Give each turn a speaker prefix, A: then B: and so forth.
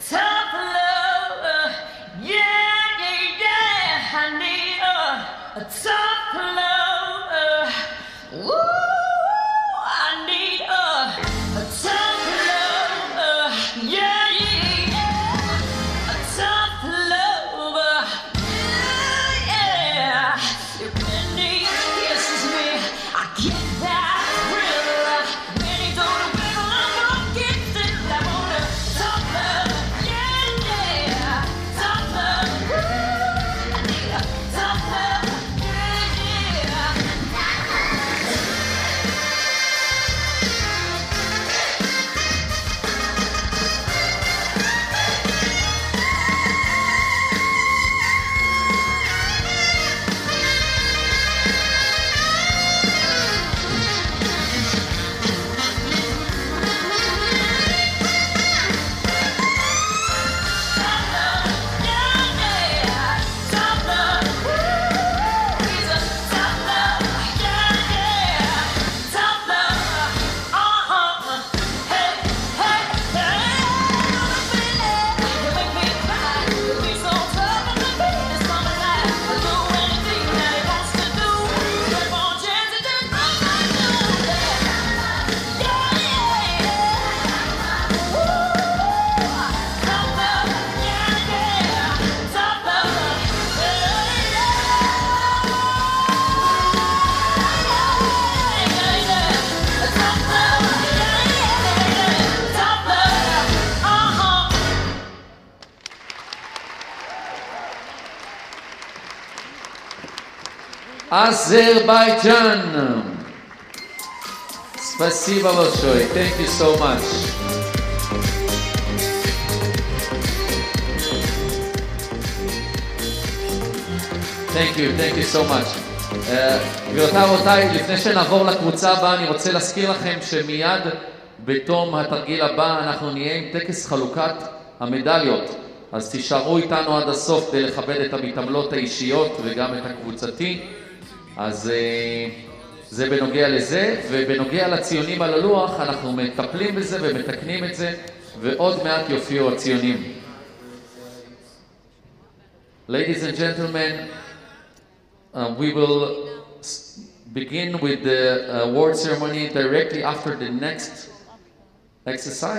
A: Tough love. Uh, yeah,
B: yeah, yeah. I need uh, a, a tough love. Uh, Ooh,
C: Azerbaijan. Спасибо большое. Thank you so much. Thank you, thank you so much. Uh, גבירותיי ורבותיי, לפני שנעבור לקבוצה הבאה, אני רוצה להזכיר לכם שמיד בתום התרגיל הבא אנחנו נהיה עם טקס חלוקת המדליות. אז תישארו איתנו עד הסוף כדי לכבד את המתעמלות האישיות וגם את הקבוצתי. אז אה, זה בנוגע לזה, ובנוגע לציונים על הלוח, אנחנו מטפלים בזה ומתקנים את זה, ועוד מעט יופיעו הציונים. Ladies and gentlemen, uh, we will begin with the award ceremony directly after the next exercise.